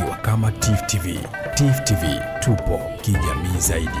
tukiwa kama Tif TV. Tif TV tupo kijamii zaidi.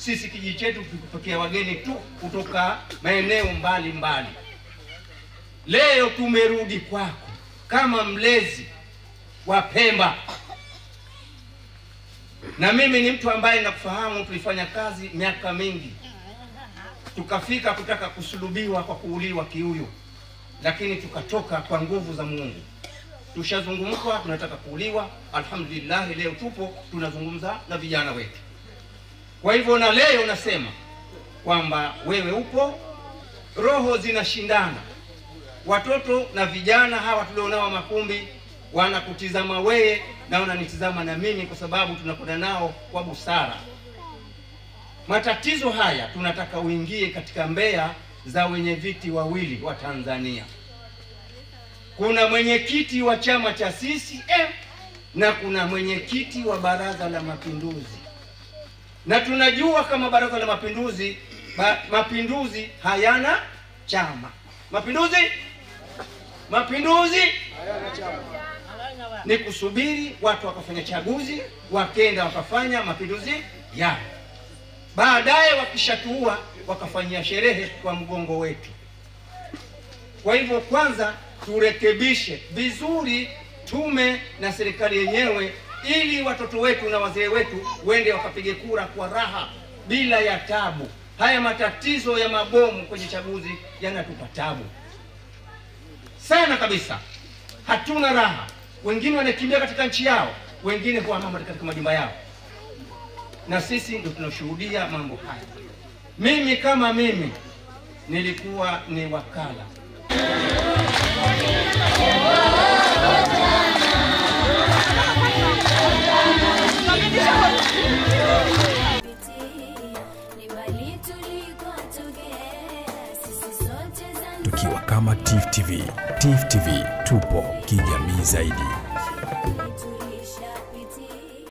Sisi kijiji chetu tukipokea wageni tu kutoka maeneo mbali mbali. Leo tumerudi kwako kama mlezi wa Pemba, na mimi ni mtu ambaye nakufahamu. Tulifanya kazi miaka mingi, tukafika kutaka kusulubiwa kwa kuuliwa Kiuyu, lakini tukatoka kwa nguvu za Mungu. Tushazungumzwa, tunataka kuuliwa. Alhamdulillah, leo tupo tunazungumza na vijana wetu. Kwa hivyo na leo nasema kwamba wewe upo, roho zinashindana, watoto na vijana hawa tulionao Makumbi wanakutizama wewe na wananitizama na mimi, kwa sababu tunakwenda nao kwa busara. Matatizo haya tunataka uingie katika mbea za wenye viti wawili wa Tanzania. Kuna mwenyekiti wa chama cha CCM na kuna mwenyekiti wa Baraza la Mapinduzi na tunajua kama Baraza la Mapinduzi ba, mapinduzi hayana chama. Mapinduzi mapinduzi ni kusubiri watu wakafanya chaguzi, wakenda wakafanya mapinduzi yao, baadaye wakishatuua wakafanyia sherehe kwa mgongo wetu. Kwa hivyo, kwanza turekebishe vizuri tume na serikali yenyewe ili watoto wetu na wazee wetu wende wakapige kura kwa raha bila ya tabu. Haya matatizo ya mabomu kwenye chaguzi yanatupa tabu sana kabisa, hatuna raha. Wengine wanakimbia katika nchi yao, wengine huhamama katika majumba yao, na sisi ndio tunashuhudia mambo haya. Mimi kama mimi nilikuwa ni wakala tukiwa kama TIFF TV. TIFF TV tupo kijamii zaidi.